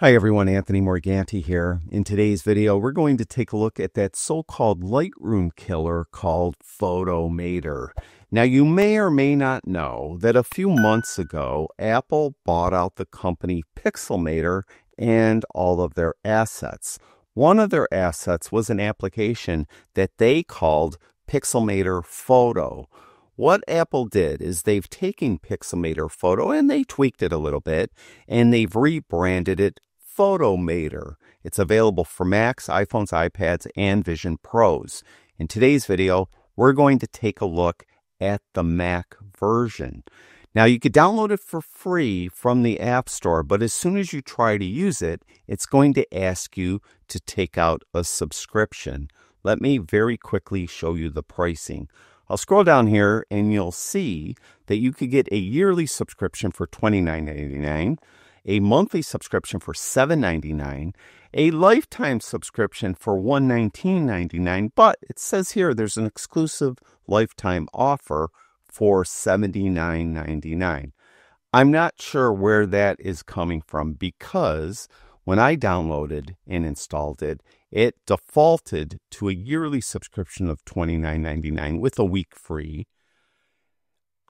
Hi everyone, Anthony Morganti here. In today's video, we're going to take a look at that so-called Lightroom killer called Photomator. Now, you may or may not know that a few months ago, Apple bought out the company Pixelmator and all of their assets. One of their assets was an application that they called Pixelmator Photo. What Apple did is they've taken Pixelmator Photo and they tweaked it a little bit and they've rebranded it Photomator. It's available for Macs, iPhones, iPads, and Vision Pros. In today's video, we're going to take a look at the Mac version. Now, you could download it for free from the App Store, but as soon as you try to use it, it's going to ask you to take out a subscription. Let me very quickly show you the pricing. I'll scroll down here and you'll see that you could get a yearly subscription for $29.99 a monthly subscription for $7.99, a lifetime subscription for $119.99, but it says here there's an exclusive lifetime offer for $79.99. I'm not sure where that is coming from because when I downloaded and installed it, it defaulted to a yearly subscription of $29.99 with a week free.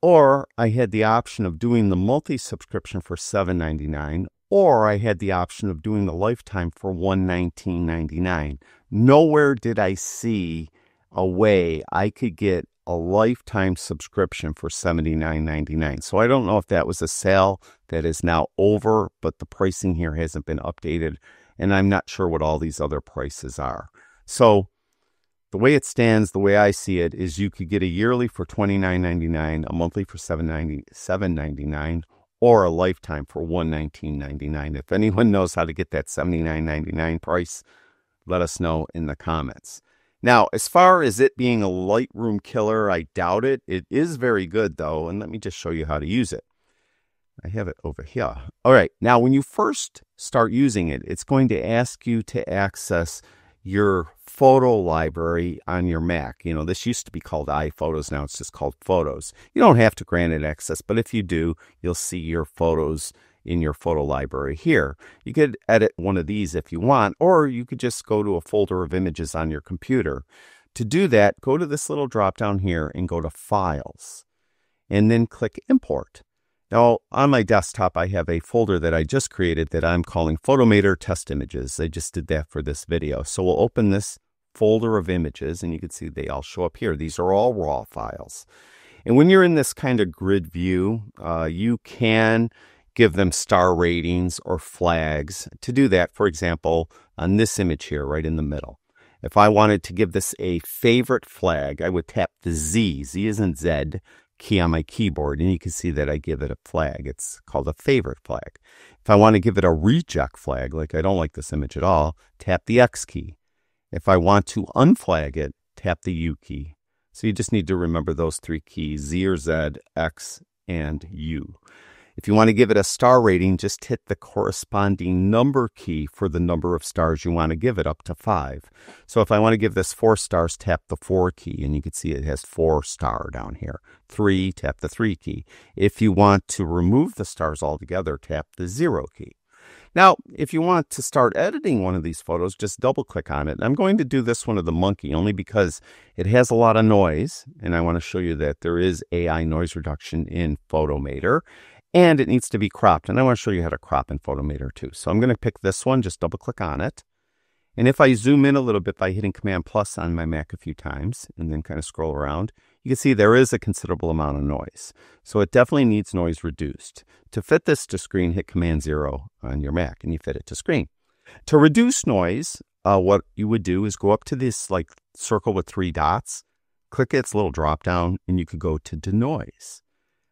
Or I had the option of doing the multi subscription for $7.99, or I had the option of doing the lifetime for $119.99. Nowhere did I see a way I could get a lifetime subscription for $79.99. So I don't know if that was a sale that is now over, but the pricing here hasn't been updated, and I'm not sure what all these other prices are. So the way it stands, the way I see it, is you could get a yearly for $29.99, a monthly for $7.99, or a lifetime for $119.99. If anyone knows how to get that $79.99 price, let us know in the comments. Now, as far as it being a Lightroom killer, I doubt it. It is very good, though, and let me just show you how to use it. I have it over here. All right, now when you first start using it, it's going to ask you to access your photo library on your Mac. You know, this used to be called iPhotos, now it's just called Photos. You don't have to grant it access, but if you do, you'll see your photos in your photo library here. You could edit one of these if you want, or you could just go to a folder of images on your computer. To do that, go to this little drop down here and go to Files, and then click Import. Now, on my desktop, I have a folder that I just created that I'm calling Photomator Test Images. I just did that for this video. So we'll open this folder of images, and you can see they all show up here. These are all raw files. And when you're in this kind of grid view, uh, you can give them star ratings or flags. To do that, for example, on this image here, right in the middle, if I wanted to give this a favorite flag, I would tap the Z, Z isn't Z, key on my keyboard and you can see that I give it a flag. It's called a favorite flag. If I want to give it a reject flag, like I don't like this image at all, tap the X key. If I want to unflag it, tap the U key. So you just need to remember those three keys, Z or Z, X, and U. If you want to give it a star rating, just hit the corresponding number key for the number of stars you want to give it up to five. So if I want to give this four stars, tap the four key, and you can see it has four star down here. Three, tap the three key. If you want to remove the stars altogether, tap the zero key. Now, if you want to start editing one of these photos, just double click on it. I'm going to do this one of the monkey only because it has a lot of noise. And I want to show you that there is AI noise reduction in Photomator and it needs to be cropped. And I want to show you how to crop in Photomator too. So I'm going to pick this one, just double click on it. And if I zoom in a little bit by hitting Command plus on my Mac a few times and then kind of scroll around, you can see there is a considerable amount of noise. So it definitely needs noise reduced. To fit this to screen, hit Command zero on your Mac and you fit it to screen. To reduce noise, uh, what you would do is go up to this like circle with three dots, click its little drop down, and you could go to denoise.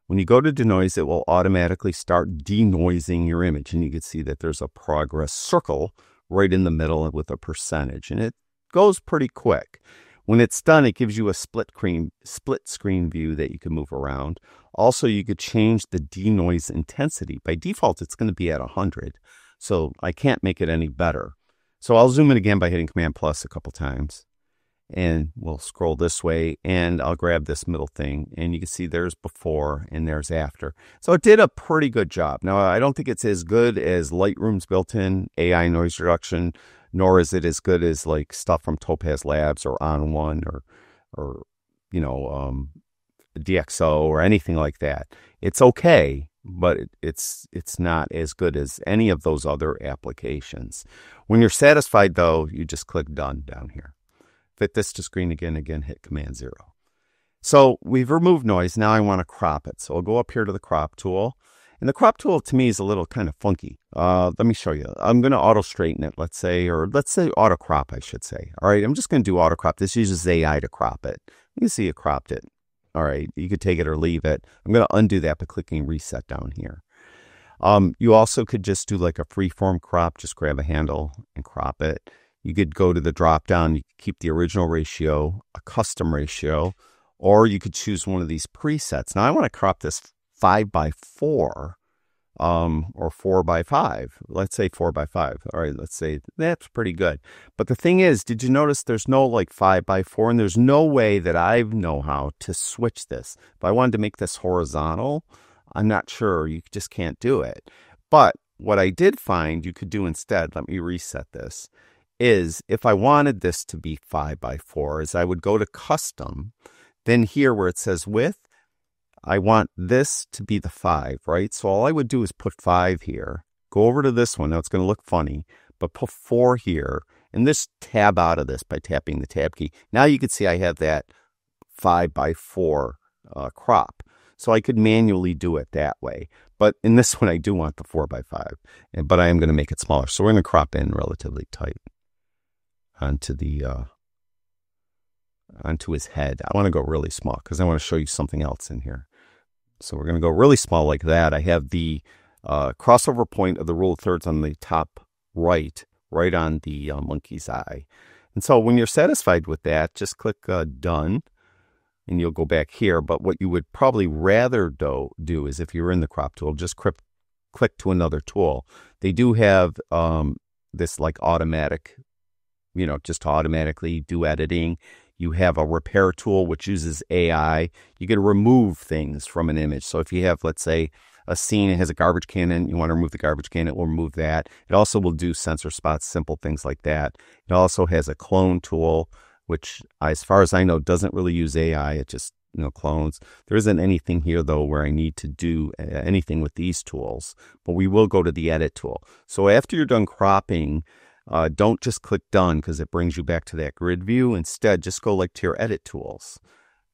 When you go to denoise, it will automatically start denoising your image. And you can see that there's a progress circle right in the middle with a percentage. And it goes pretty quick. When it's done, it gives you a split screen, split screen view that you can move around. Also, you could change the denoise intensity. By default, it's going to be at 100. So I can't make it any better. So I'll zoom in again by hitting Command plus a couple times. And we'll scroll this way and I'll grab this middle thing and you can see there's before and there's after. So it did a pretty good job. Now, I don't think it's as good as Lightroom's built-in AI noise reduction, nor is it as good as like stuff from Topaz Labs or ON1 or, or, you know, um, DxO or anything like that. It's okay, but it, it's it's not as good as any of those other applications. When you're satisfied though, you just click done down here fit this to screen again, again, hit Command 0. So we've removed noise. Now I want to crop it. So I'll go up here to the crop tool. And the crop tool to me is a little kind of funky. Uh, let me show you. I'm going to auto straighten it, let's say, or let's say auto crop, I should say. All right, I'm just going to do auto crop. This uses AI to crop it. You can see it cropped it. All right, you could take it or leave it. I'm going to undo that by clicking reset down here. Um, you also could just do like a freeform crop, just grab a handle and crop it. You could go to the drop down, you could keep the original ratio, a custom ratio, or you could choose one of these presets. Now I want to crop this five by four um, or four by five. Let's say four by five. All right, let's say that's pretty good. But the thing is, did you notice there's no like five by four, and there's no way that I know how to switch this. If I wanted to make this horizontal, I'm not sure. You just can't do it. But what I did find you could do instead, let me reset this, is if I wanted this to be 5 by 4 is I would go to custom, then here where it says width, I want this to be the 5, right? So all I would do is put 5 here, go over to this one. Now it's going to look funny, but put 4 here, and this tab out of this by tapping the tab key. Now you can see I have that 5 by 4 uh, crop. So I could manually do it that way. But in this one, I do want the 4 by 5 but I am going to make it smaller. So we're going to crop in relatively tight onto the uh, onto his head. I want to go really small because I want to show you something else in here. So we're going to go really small like that. I have the uh, crossover point of the rule of thirds on the top right, right on the uh, monkey's eye. And so when you're satisfied with that, just click uh, done and you'll go back here. But what you would probably rather do, do is if you're in the crop tool, just click, click to another tool. They do have um, this like automatic you know, just automatically do editing. You have a repair tool which uses AI. You can remove things from an image. So if you have, let's say, a scene that has a garbage can in, you want to remove the garbage can, it will remove that. It also will do sensor spots, simple things like that. It also has a clone tool, which, as far as I know, doesn't really use AI. It just you know clones. There isn't anything here though where I need to do uh, anything with these tools, but we will go to the edit tool. So after you're done cropping, uh, don't just click done because it brings you back to that grid view. Instead, just go like to your edit tools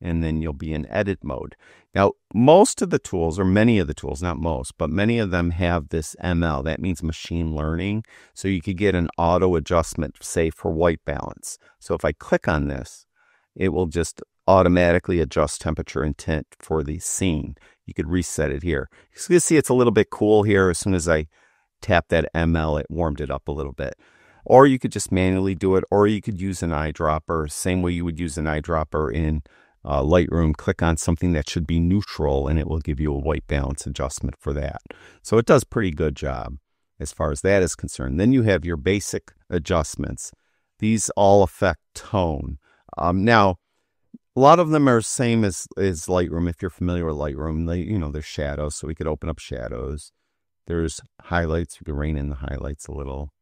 and then you'll be in edit mode. Now, most of the tools, or many of the tools, not most, but many of them have this ML. That means machine learning. So you could get an auto adjustment, say for white balance. So if I click on this, it will just automatically adjust temperature and tint for the scene. You could reset it here. You can see it's a little bit cool here. As soon as I tap that ML, it warmed it up a little bit or you could just manually do it, or you could use an eyedropper, same way you would use an eyedropper in uh, Lightroom. Click on something that should be neutral, and it will give you a white balance adjustment for that. So it does pretty good job as far as that is concerned. Then you have your basic adjustments. These all affect tone. Um, now, a lot of them are same as, as Lightroom. If you're familiar with Lightroom, they, you know, there's shadows, so we could open up shadows. There's highlights. You can rein in the highlights a little.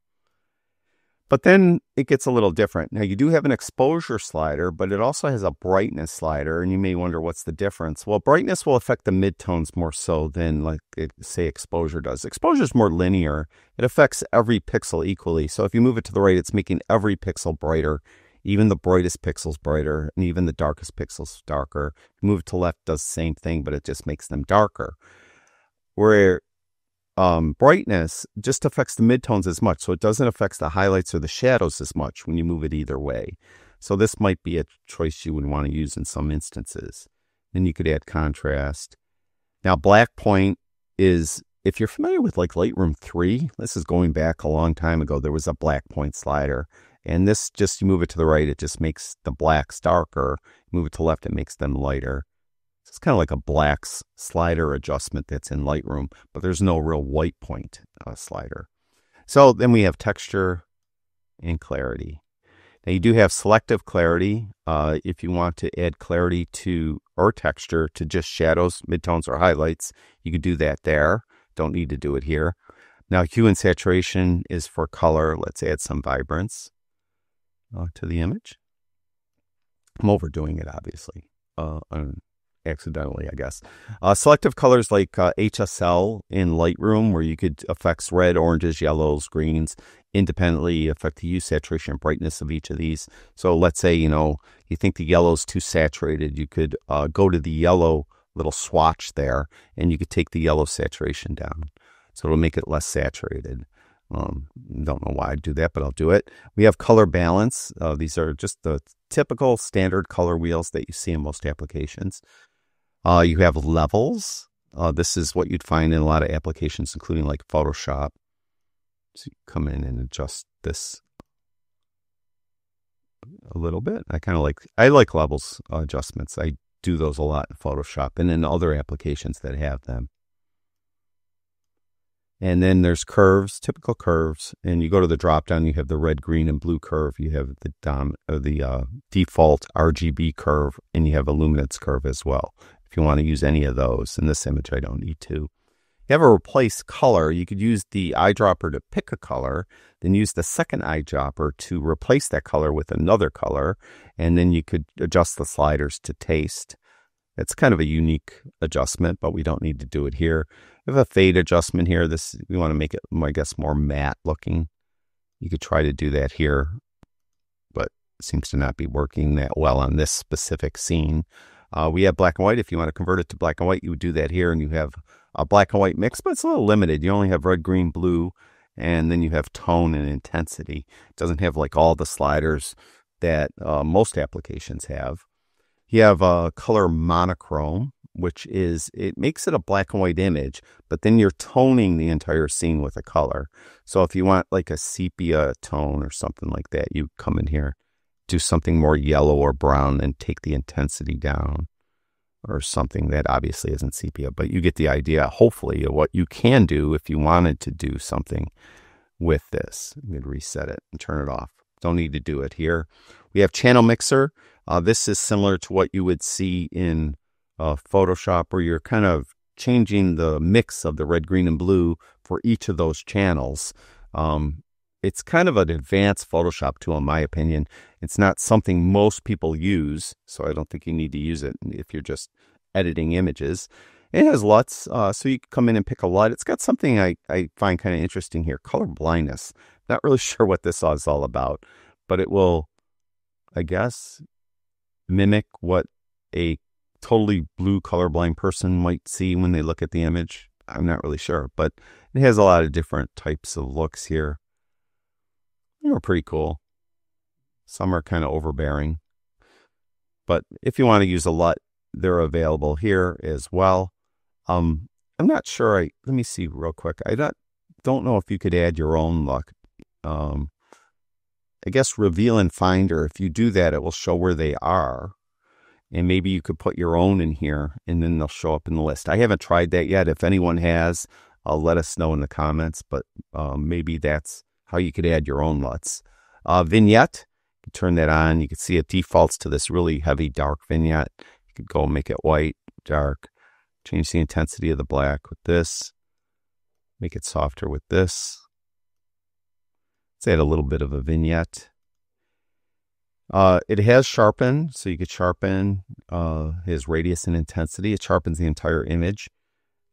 But then it gets a little different. Now you do have an exposure slider, but it also has a brightness slider, and you may wonder what's the difference. Well, brightness will affect the midtones more so than like it, say exposure does. Exposure is more linear. It affects every pixel equally. So if you move it to the right, it's making every pixel brighter, even the brightest pixels brighter, and even the darkest pixels darker. Move to left does the same thing, but it just makes them darker. Where um, brightness just affects the midtones as much. So it doesn't affect the highlights or the shadows as much when you move it either way. So this might be a choice you would want to use in some instances. Then you could add contrast. Now, black point is, if you're familiar with like Lightroom 3, this is going back a long time ago, there was a black point slider. And this just, you move it to the right, it just makes the blacks darker. move it to left, it makes them lighter. It's kind of like a black slider adjustment that's in Lightroom, but there's no real white point uh, slider. So then we have texture and clarity. Now you do have selective clarity. Uh, if you want to add clarity to or texture to just shadows, midtones, or highlights, you could do that there. Don't need to do it here. Now hue and saturation is for color. Let's add some vibrance uh, to the image. I'm overdoing it, obviously. Uh, accidentally, I guess. Uh, selective colors like uh, HSL in Lightroom, where you could affect red, oranges, yellows, greens independently, affect the hue, saturation, and brightness of each of these. So let's say, you know, you think the yellow is too saturated, you could uh, go to the yellow little swatch there and you could take the yellow saturation down. So it'll make it less saturated. Um, don't know why I'd do that, but I'll do it. We have color balance. Uh, these are just the typical standard color wheels that you see in most applications. Uh, you have levels. Uh, this is what you'd find in a lot of applications, including like Photoshop. So you come in and adjust this a little bit. I kind of like, I like levels uh, adjustments. I do those a lot in Photoshop and in other applications that have them. And then there's curves, typical curves, and you go to the drop down. You have the red, green, and blue curve. You have the dom, uh, the uh, default RGB curve, and you have a luminance curve as well if you want to use any of those. In this image, I don't need to. You have a replace color. You could use the eyedropper to pick a color, then use the second eyedropper to replace that color with another color, and then you could adjust the sliders to taste. It's kind of a unique adjustment, but we don't need to do it here. We have a fade adjustment here. This we want to make it, I guess, more matte looking. You could try to do that here, but it seems to not be working that well on this specific scene. Uh, we have black and white. If you want to convert it to black and white, you would do that here, and you have a black and white mix, but it's a little limited. You only have red, green, blue, and then you have tone and intensity. It doesn't have like all the sliders that uh, most applications have. You have a color monochrome, which is it makes it a black and white image, but then you're toning the entire scene with a color. So if you want like a sepia tone or something like that, you come in here do something more yellow or brown and take the intensity down or something that obviously isn't sepia, but you get the idea, hopefully, of what you can do if you wanted to do something with this. You could reset it and turn it off. Don't need to do it here. We have channel mixer. Uh, this is similar to what you would see in uh, Photoshop, where you're kind of changing the mix of the red, green, and blue for each of those channels. Um, it's kind of an advanced Photoshop tool, in my opinion. It's not something most people use, so I don't think you need to use it if you're just editing images. It has LUTs, uh, so you can come in and pick a LUT. It's got something I, I find kind of interesting here color blindness. Not really sure what this is all about, but it will, I guess, mimic what a totally blue colorblind person might see when they look at the image. I'm not really sure, but it has a lot of different types of looks here. They're pretty cool. Some are kind of overbearing. But if you want to use a LUT, they're available here as well. Um, I'm not sure. I let me see real quick. I don't don't know if you could add your own look. Um, I guess reveal and Finder. If you do that, it will show where they are, and maybe you could put your own in here, and then they'll show up in the list. I haven't tried that yet. If anyone has, I'll let us know in the comments. But um, maybe that's how you could add your own LUTs. Uh, vignette, you turn that on. You can see it defaults to this really heavy dark vignette. You could go make it white, dark, change the intensity of the black with this, make it softer with this. Let's add a little bit of a vignette. Uh, it has sharpen, so you could sharpen uh, his radius and intensity. It sharpens the entire image.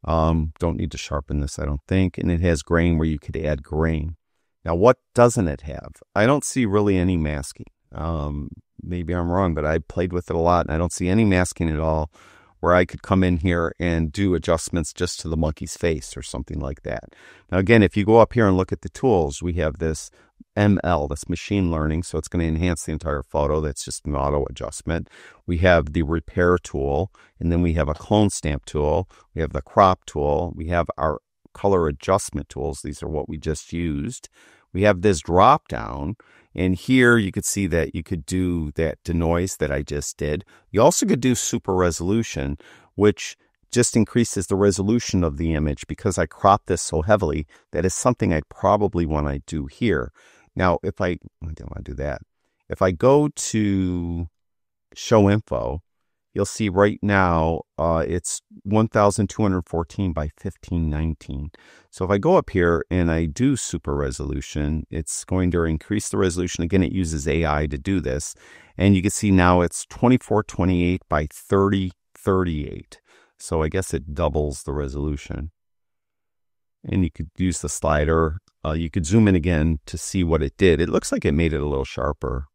Um, don't need to sharpen this, I don't think. And it has grain where you could add grain. Now, what doesn't it have? I don't see really any masking. Um, maybe I'm wrong, but I played with it a lot and I don't see any masking at all where I could come in here and do adjustments just to the monkey's face or something like that. Now, again, if you go up here and look at the tools, we have this ML, that's machine learning. So it's going to enhance the entire photo. That's just an auto adjustment. We have the repair tool, and then we have a clone stamp tool. We have the crop tool. We have our color adjustment tools. These are what we just used. We have this drop down and here you could see that you could do that denoise that I just did. You also could do super resolution, which just increases the resolution of the image because I cropped this so heavily. That is something I'd probably want to do here. Now, if I, I don't want to do that. if I go to show info, you'll see right now uh, it's 1214 by 1519. So if I go up here and I do super resolution, it's going to increase the resolution. Again, it uses AI to do this. And you can see now it's 2428 by 3038. So I guess it doubles the resolution. And you could use the slider. Uh, you could zoom in again to see what it did. It looks like it made it a little sharper.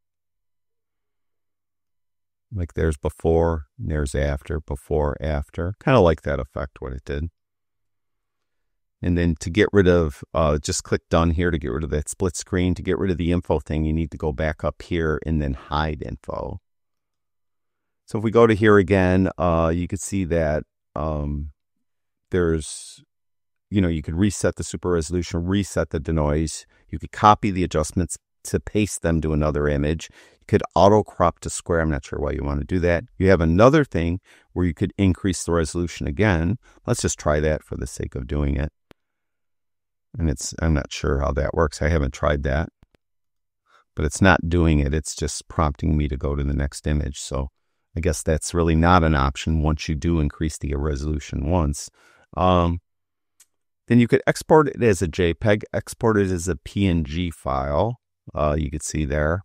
Like there's before, there's after, before, after. Kind of like that effect, what it did. And then to get rid of, uh, just click done here to get rid of that split screen. To get rid of the info thing, you need to go back up here and then hide info. So if we go to here again, uh, you can see that um, there's, you know, you could reset the super resolution, reset the denoise. You could copy the adjustments to paste them to another image. Could auto crop to square. I'm not sure why you want to do that. You have another thing where you could increase the resolution again. Let's just try that for the sake of doing it. And it's, I'm not sure how that works. I haven't tried that, but it's not doing it. It's just prompting me to go to the next image. So I guess that's really not an option once you do increase the resolution once. Um, then you could export it as a JPEG, export it as a PNG file uh, you could see there.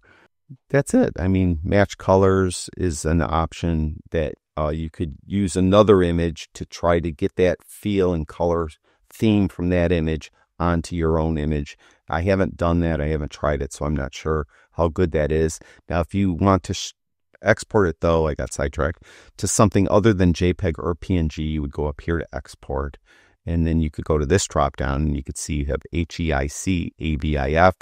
That's it. I mean, match colors is an option that uh, you could use another image to try to get that feel and color theme from that image onto your own image. I haven't done that. I haven't tried it, so I'm not sure how good that is. Now, if you want to sh- export it, though, I got sidetracked, to something other than JPEG or PNG, you would go up here to export. And then you could go to this drop down and you could see you have HEIC, AVIF,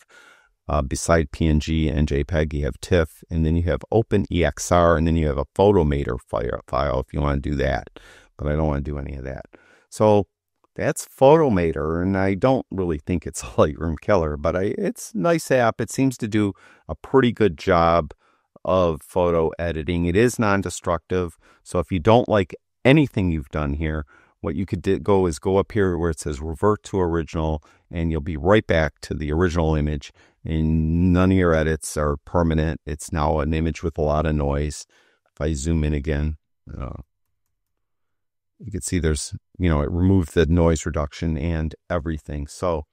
uh, beside PNG and JPEG, you have TIFF, and then you have OpenEXR, and then you have a Photomator file if you want to do that. But I don't want to do any of that. So that's Photomator, and I don't really think it's a Lightroom killer, but I, it's a nice app. It seems to do a pretty good job of photo editing. It is non-destructive, so if you don't like anything you've done here, what you could go is go up here where it says revert to original and you'll be right back to the original image and none of your edits are permanent. It's now an image with a lot of noise. If I zoom in again, uh, you can see there's, you know, it removed the noise reduction and everything. So,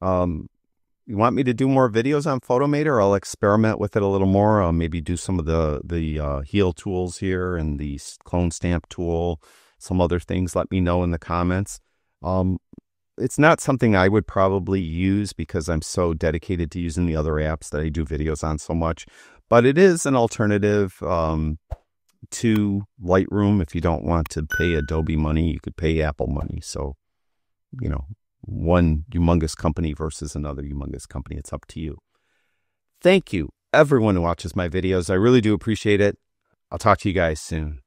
um, you want me to do more videos on Photomator? I'll experiment with it a little more. I'll maybe do some of the the uh, heal tools here and the clone stamp tool, some other things. Let me know in the comments. Um, it's not something I would probably use because I'm so dedicated to using the other apps that I do videos on so much. But it is an alternative um, to Lightroom. If you don't want to pay Adobe money, you could pay Apple money. So, you know, one humongous company versus another humongous company. It's up to you. Thank you, everyone who watches my videos. I really do appreciate it. I'll talk to you guys soon.